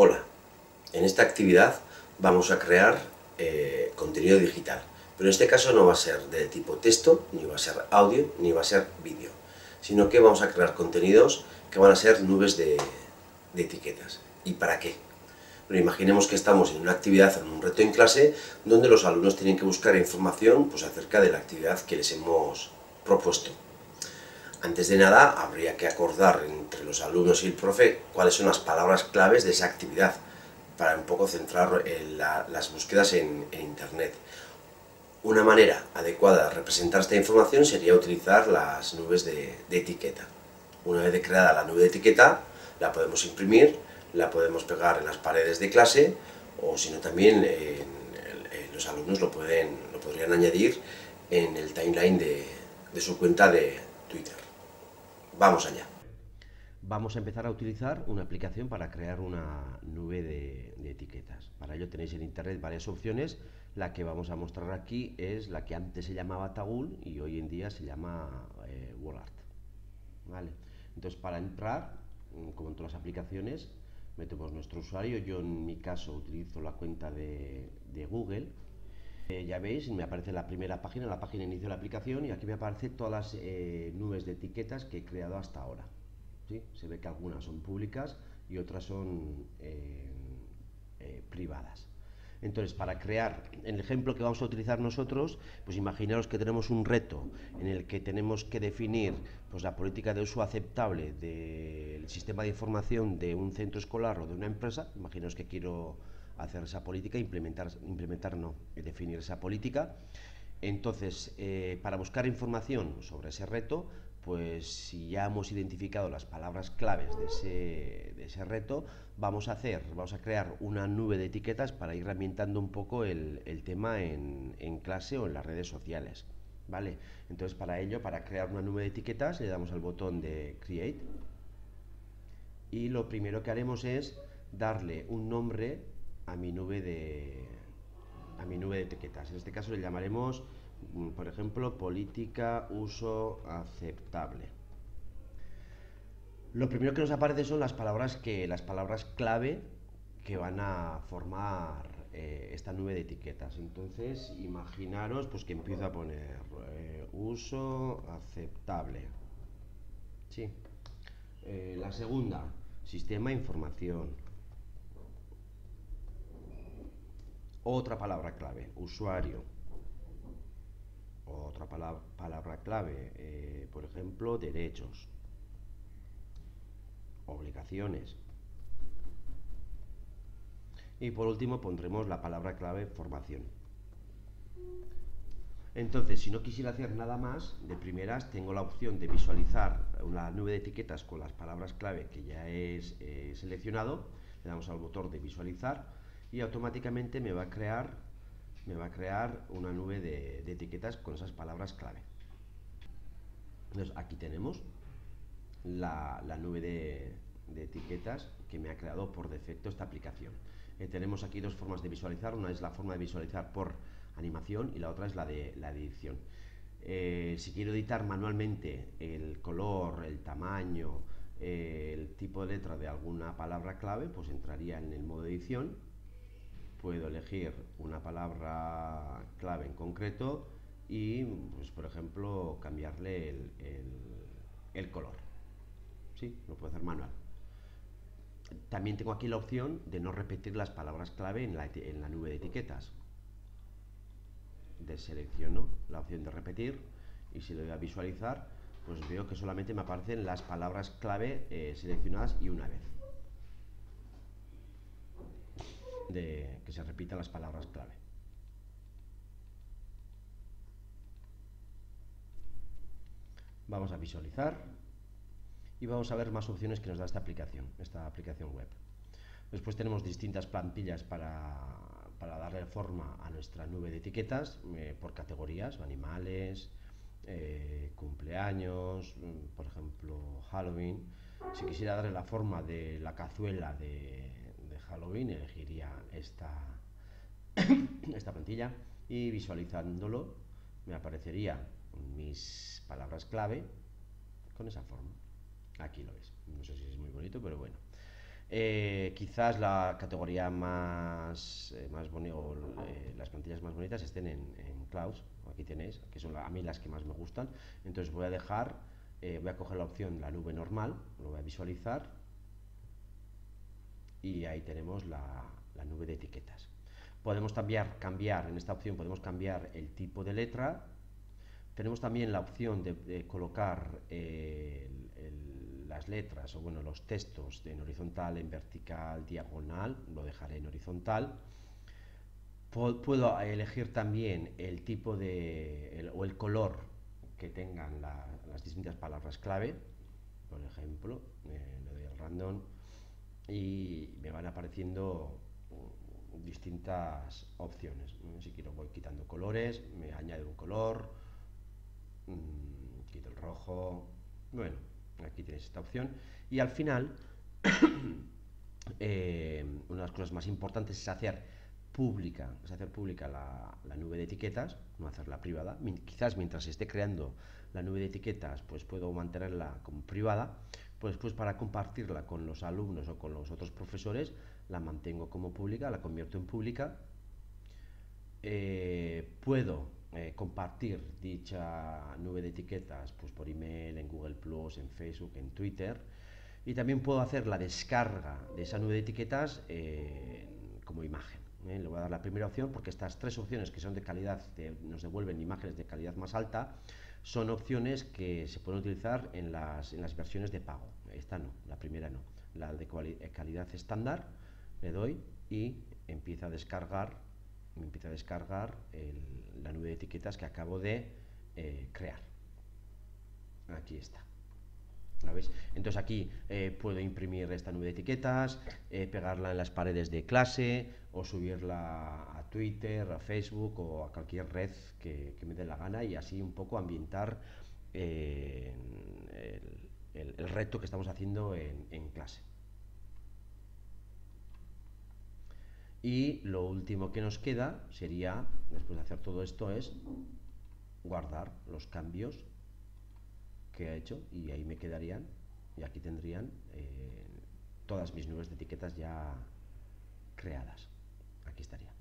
Hola, en esta actividad vamos a crear eh, contenido digital, pero en este caso no va a ser de tipo texto, ni va a ser audio, ni va a ser vídeo, sino que vamos a crear contenidos que van a ser nubes de, etiquetas. ¿Y para qué? Pero imaginemos que estamos en una actividad, en un reto en clase, donde los alumnos tienen que buscar información pues, acerca de la actividad que les hemos propuesto. Antes de nada, habría que acordar entre los alumnos y el profe cuáles son las palabras claves de esa actividad, para un poco centrar las búsquedas en, Internet. Una manera adecuada de representar esta información sería utilizar las nubes de, etiqueta. Una vez creada la nube de etiqueta, la podemos imprimir, la podemos pegar en las paredes de clase, o si no también los alumnos lo, pueden, lo podrían añadir en el timeline de su cuenta de Twitter. Vamos allá. Vamos a empezar a utilizar una aplicación para crear una nube de, etiquetas. Para ello tenéis en internet varias opciones. La que vamos a mostrar aquí es la que antes se llamaba Tagul y hoy en día se llama eh. ¿Vale? Entonces para entrar, mm, como en todas las aplicaciones, metemos nuestro usuario. Yo en mi caso utilizo la cuenta de, Google. Eh, ya veis, me aparece la primera página, la página inicio de la aplicación y aquí me aparecen todas las eh, nubes de etiquetas que he creado hasta ahora. Se ve que algunas son públicas y otras son eh, privadas. Entonces, para crear el ejemplo que vamos a utilizar nosotros, pues imaginaros que tenemos un reto en el que tenemos que definir pues, la política de uso aceptable del sistema de información de un centro escolar o de una empresa. Imaginaos que quiero hacer esa política, implementar, implementar no, definir esa política. Entonces, eh, para buscar información sobre ese reto, pues si ya hemos identificado las palabras claves de ese, reto, vamos a hacer, vamos a crear una nube de etiquetas para ir ambientando un poco el, tema en, clase o en las redes sociales. ¿Vale? Entonces para ello, para crear una nube de etiquetas, le damos al botón de Create y lo primero que haremos es darle un nombre a mi nube de, a mi nube de etiquetas. En este caso le llamaremos Mm, por ejemplo, política, uso aceptable. Lo primero que nos aparece son las palabras, que, las palabras clave que van a formar eh, esta nube de etiquetas. Entonces, imaginaros pues, que empiezo a poner eh, uso aceptable. Sí. Eh, la segunda, sistema información. Otra palabra clave, usuario otra palabra, clave, eh, por ejemplo, derechos, obligaciones. Y por último pondremos la palabra clave formación. Entonces, si no quisiera hacer nada más, de primeras tengo la opción de visualizar una nube de etiquetas con las palabras clave que ya eh, seleccionado. Le damos al botón de visualizar y automáticamente me va a crear me va a crear una nube de, etiquetas con esas palabras clave. Entonces aquí tenemos la, nube de, etiquetas que me ha creado por defecto esta aplicación. Eh, tenemos aquí dos formas de visualizar, una es la forma de visualizar por animación y la otra es la de la edición. Eh, si quiero editar manualmente el color, el tamaño, eh, el tipo de letra de alguna palabra clave, pues entraría en el modo edición puedo elegir una palabra clave en concreto y, pues, por ejemplo, cambiarle el, color. ¿Sí? Lo puedo hacer manual. También tengo aquí la opción de no repetir las palabras clave en la, en la nube de etiquetas. Deselecciono la opción de repetir y si le doy a visualizar, pues veo que solamente me aparecen las palabras clave eh, seleccionadas y una vez. De que se repitan las palabras clave. Vamos a visualizar y vamos a ver más opciones que nos da esta aplicación, esta aplicación web. Después tenemos distintas plantillas para, darle forma a nuestra nube de etiquetas eh, por categorías, animales, eh, cumpleaños, mm, por ejemplo Halloween. Si quisiera darle la forma de la cazuela de, Halloween, elegiría esta, esta plantilla y visualizándolo me aparecería mis palabras clave con esa forma. Aquí lo ves. No sé si es muy bonito, pero bueno. Eh, quizás la categoría más, eh, más bonita, eh, las plantillas más bonitas estén en, en Clouds, aquí tenéis, que son a mí las que más me gustan. Entonces voy a dejar, voy a coger la opción la nube normal, lo voy a visualizar y ahí tenemos la, nube de etiquetas. Podemos cambiar, cambiar, en esta opción podemos cambiar el tipo de letra, tenemos también la opción de, colocar las letras o bueno, los textos en horizontal, en vertical, diagonal, lo dejaré en horizontal. Puedo elegir también el tipo de o el color que tengan las distintas palabras clave. Por ejemplo, eh, le doy al random y me van apareciendo mm, distintas opciones. Si quiero voy quitando colores, me añade un color, quito el rojo, bueno, aquí tienes esta opción. Y al final, eh, una de las cosas más importantes es hacer pública, es hacer pública la, nube de etiquetas, no hacerla privada. Quizás mientras esté creando la nube de etiquetas, pues puedo mantenerla como privada, pues después para compartirla con los alumnos o con los otros profesores, la mantengo como pública, la convierto en pública. Eh, puedo eh, compartir dicha nube de etiquetas pues, por email, en Google Plus, en Facebook, en Twitter. Y también puedo hacer la descarga de esa nube de etiquetas eh, como imagen. Le voy a dar la primera opción porque estas tres opciones que son de calidad, nos devuelven imágenes de calidad más alta, son opciones que se pueden utilizar en las, en las versiones de pago. Esta no, la primera no. La de calidad estándar, le doy y empieza a descargar empieza a descargar la nube de etiquetas que acabo de eh, crear. Aquí está. ¿La veis? Entonces aquí eh, puedo imprimir esta nube de etiquetas, eh, pegarla en las paredes de clase o subirla a Twitter, a Facebook o a cualquier red que, me dé la gana y así un poco ambientar el, reto que estamos haciendo en clase. Y lo último que nos queda sería, después de hacer todo esto, es guardar los cambios que ha hecho y ahí me quedarían y aquí tendrían eh, todas mis nubes de etiquetas ya creadas. Aquí estaría.